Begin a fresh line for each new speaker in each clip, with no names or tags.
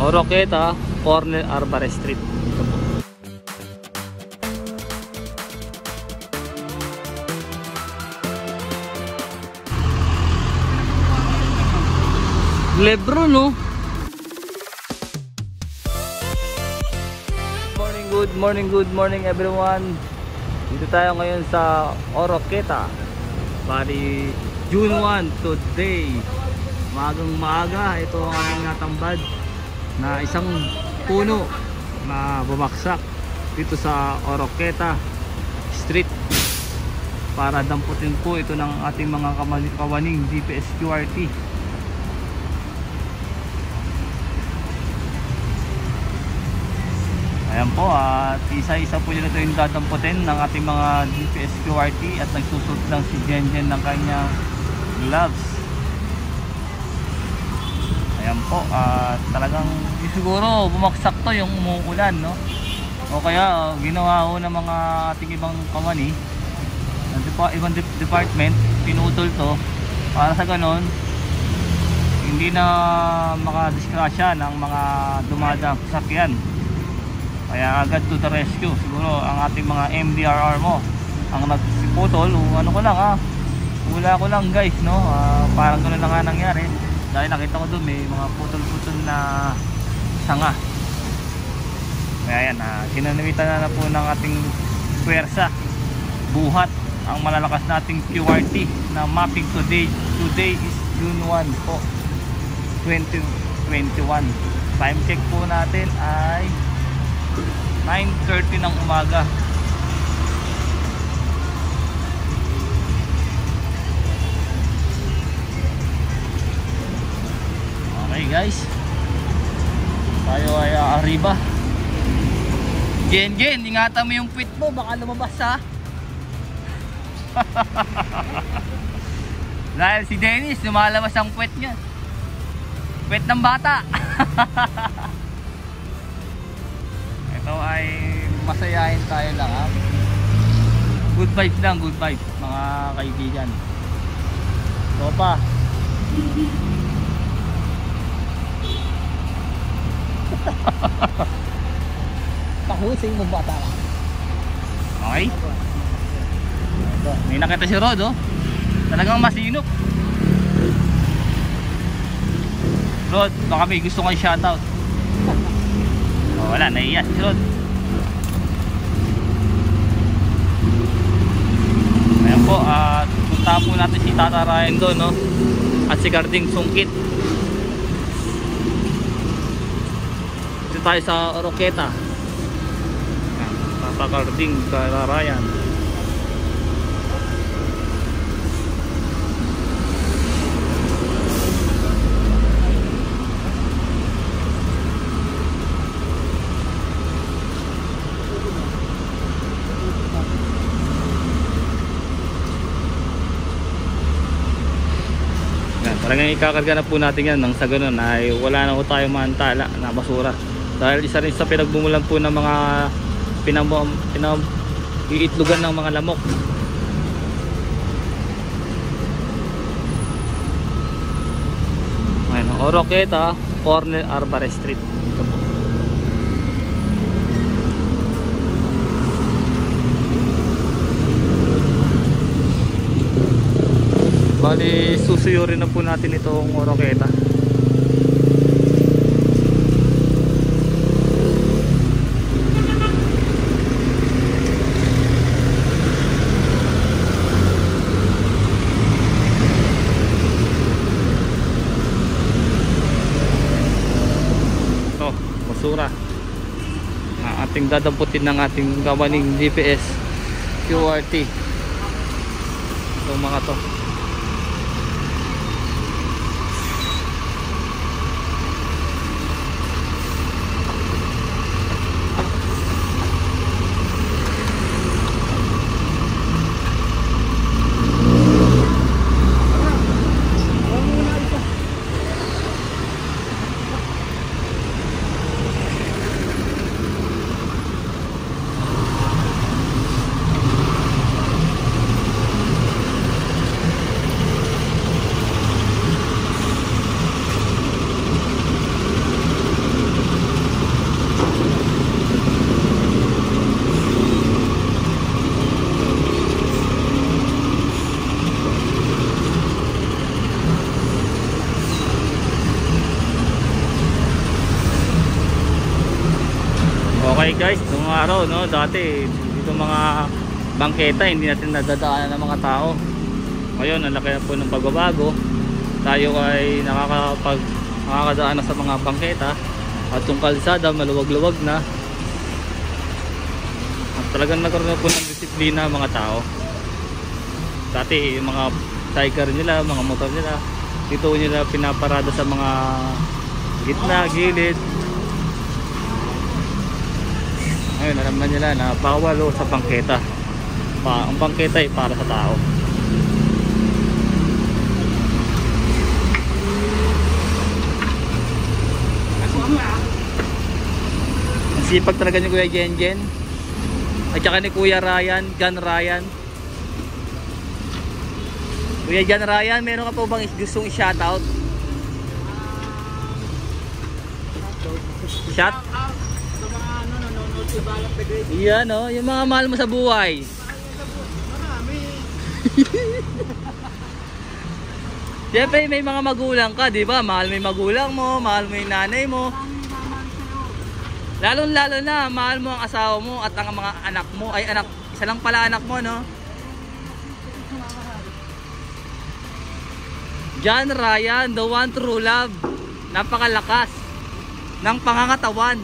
Oroqueta, corner Arbare Street. Ito. Lebron, no? Morning, good morning, good morning everyone. Dito tayo ngayon sa Oroqueta. Bali, June 1 today. Magang maaga, ito ang aming natambad na isang puno na bumaksak dito sa Oroqueta Street. Para damputin po ito ng ating mga kawaning GPS QRT Ayan po at isa-isa po nila ito yung dadamputin ng ating mga GPS QRT at nagsusot lang si Jenjen ng kanyang gloves Ayan po at talagang siguro bumaksak to yung umuulan no? O kaya uh, ginawa ho ng mga ating ibang kawani ng depa- ibang de- department pinutol to. Para sa ganon hindi na makadiskrasya ng mga dumadang sasakyan kaya agad to the rescue. Siguro ang ating mga MDRR mo ang nagsiputol ano ko lang ah wala ko lang guys no? Ah, parang gano'n na nga nangyari dahil nakita ko doon may mga putol-putol na sanga. Kaya ah, sinanamitan na, na po ng ating pwersa. Buhat ang malalakas nating QRT na mapping today. Today is June 1 po 2021 time check po natin ay 9.30 ng umaga guys. Tayo ay arriba Gen Gen, ingatan mo yung pit mo baka lumabas ha? Dahil si Dennis lumalabas ang puwet niya. Puwet ng bata. Ito ay masayahin tayo lang ha? Good vibes lang good vibes mga kaibigan. Ito pa
Pahusing mo bata ka.
okay may nakita si Rod oh talagang masinop Rod baka may gusto kang shoutout oh, wala naiya si Rod Ayan po, at punta po natin si Tata Ryan doon, no? At si Garding Sungkit. Dito tayo sa Oroqueta. Ayan, Tata Garding, Tata Ryan. Yan, talagang ikakarga na po natin yan nang sa ganun ay wala na po tayong maantala na basura. Dahil isa rin sa pinagbumulan po ng mga pinam, pinam, iitlugan ng mga lamok. Ayan, Oroqueta, corner Arbare Street. Ito po. Bali, susuyurin na po natin itong Oroqueta. Ito, basura. Ang ating dadamputin ng ating kawaning GPS QRT. Itong mga to. Araw no, dati dito mga bangketa hindi natin nadadaanan ng mga tao. Ngayon, ang laki na po ng pagbabago. Tayo ay nakakapag nakakadaan na sa mga bangketa at yung kalsada maluwag-luwag na. At talagang nagkaroon na po ng disiplina mga tao. Dati yung mga tiger nila, mga motor nila, dito nila pinaparada sa mga gitna, gilid, Ngayon, alam na nila na bawal o sa bangketa. Pa, ang bangketa ay para sa tao. Ang sipag talaga ni Kuya Gengen. At saka ni Kuya Ryan, Jan Ryan. Kuya Jan Ryan, meron ka po bang gustong i-shoutout? Shout Yan oh, yung mga mahal mo sa buhay.
Marami.
Siyempre may mga magulang ka, di ba? Mahal mo yung magulang mo, mahal mo yung nanay mo. Lalo lalo na, mahal mo ang asawa mo at ang mga anak mo. Ay anak, isa lang pala anak mo, no? John Ryan, the one true love. Napakalakas ng pangangatawan.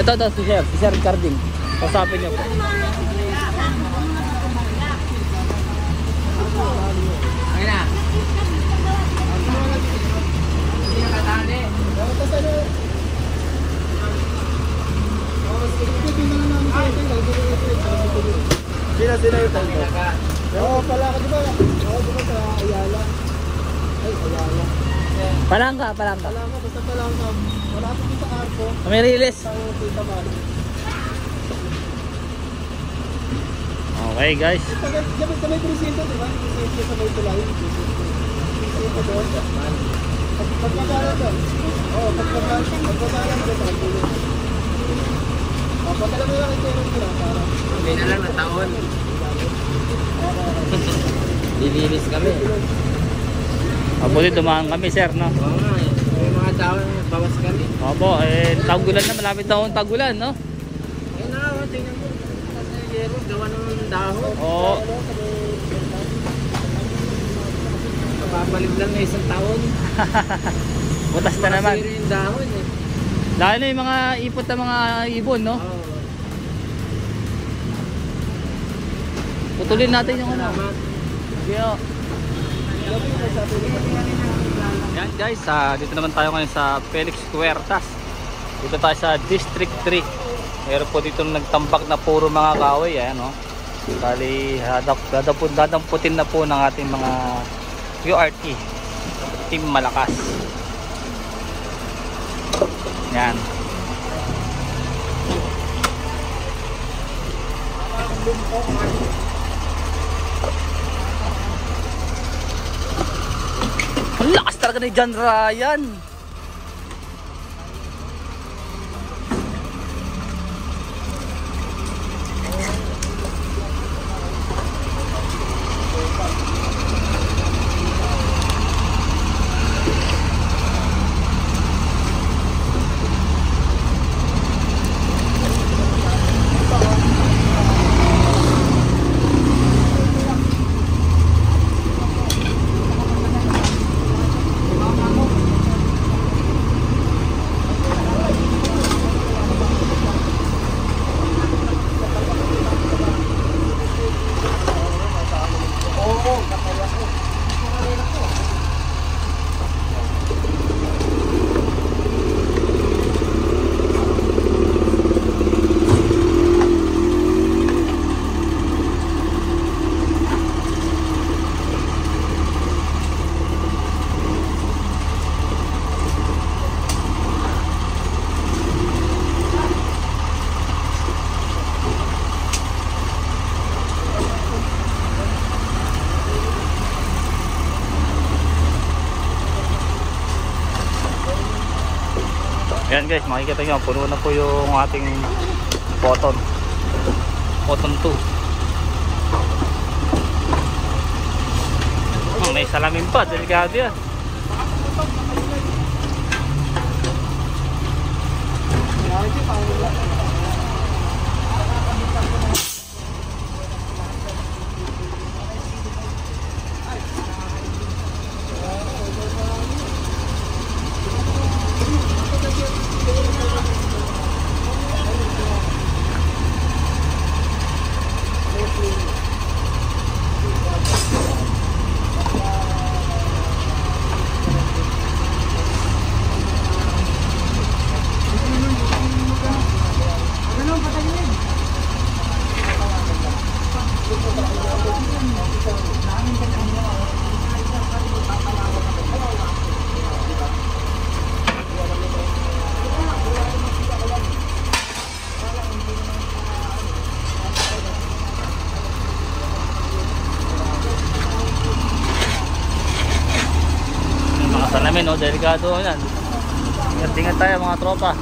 Ito, ito, si Sir, si Sir Carding. Kasapin niyo po.
Sina, sina yung talbo? Oo, pala ka, di ba? Oo, di ba sa Ayala? Ay, Ayala.
Palangka, palangka.
Pala ka, basta pala ka. Malapit din sa Arco.
May riles.
Sa Tita Mari.
Okay guys.
Sa sa- may presinto, di ba? Presinto sa may tulay. Presinto doon. Pag- Pagpagalan doon. Oo, pagpagalan. Pagpagalan doon. pagpagalan. Oh, padala mo lang yung tenant nila para.
Hindi na lang na taon. Lilinis kami.
Mabuti dumaan kami sir, no?
Oo nga eh. May mga taon, bawas kami.
Opo, eh, tagulan na, malapit na akong tagulan, no?
Ayun na nga, oh, tingnan mo. Sa yero, gawa ng dahon.
Oo.
Mapapalik lang na isang taon.
Butas na naman.
Masira yung dahon eh.
Lalo na yung mga ipot na mga ibon, no?
Oo.
Putulin natin yung ano. Oh. Yan guys, ah, dito naman tayo ngayon sa Felix Huertas. Dito tayo sa District 3. Meron po dito nagtambak na puro mga kahoy. Ayan, oh. Bali, dadap, dadapun, dadamputin na po ng ating mga QRT. Team Malakas. Yan. Ang talaga ni John Ryan. Guys, makikita nyo, puno na po yung ating cotton. Cotton 2. Oh, may salamin pa, delikado yan. Yung mga salamin, no? Delikado yan. Ingat-ingat tayo mga tropa.